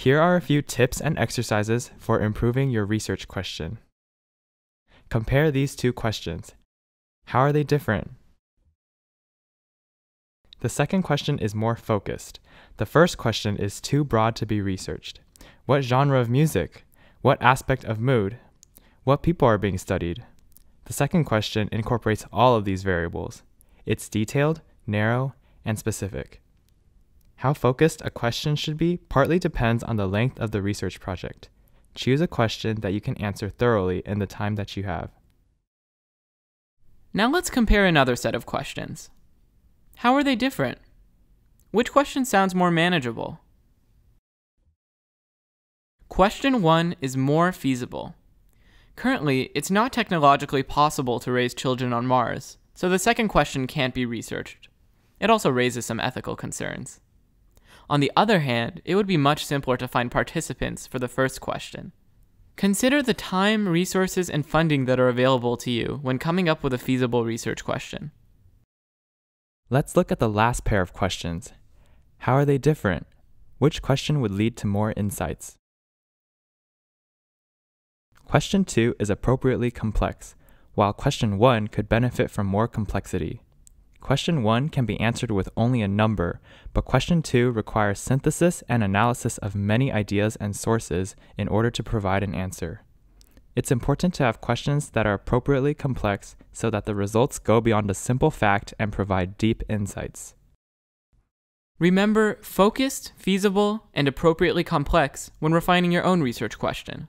Here are a few tips and exercises for improving your research question. Compare these two questions. How are they different? The second question is more focused. The first question is too broad to be researched. What genre of music? What aspect of mood? What people are being studied? The second question incorporates all of these variables. It's detailed, narrow, and specific. How focused a question should be partly depends on the length of the research project. Choose a question that you can answer thoroughly in the time that you have. Now let's compare another set of questions. How are they different? Which question sounds more manageable? Question 1 is more feasible. Currently, it's not technologically possible to raise children on Mars, so the second question can't be researched. It also raises some ethical concerns. On the other hand, it would be much simpler to find participants for the first question. Consider the time, resources, and funding that are available to you when coming up with a feasible research question. Let's look at the last pair of questions. How are they different? Which question would lead to more insights? Question 2 is appropriately complex, while question 1 could benefit from more complexity. Question 1 can be answered with only a number, but question 2 requires synthesis and analysis of many ideas and sources in order to provide an answer. It's important to have questions that are appropriately complex so that the results go beyond a simple fact and provide deep insights. Remember focused, feasible, and appropriately complex when refining your own research question.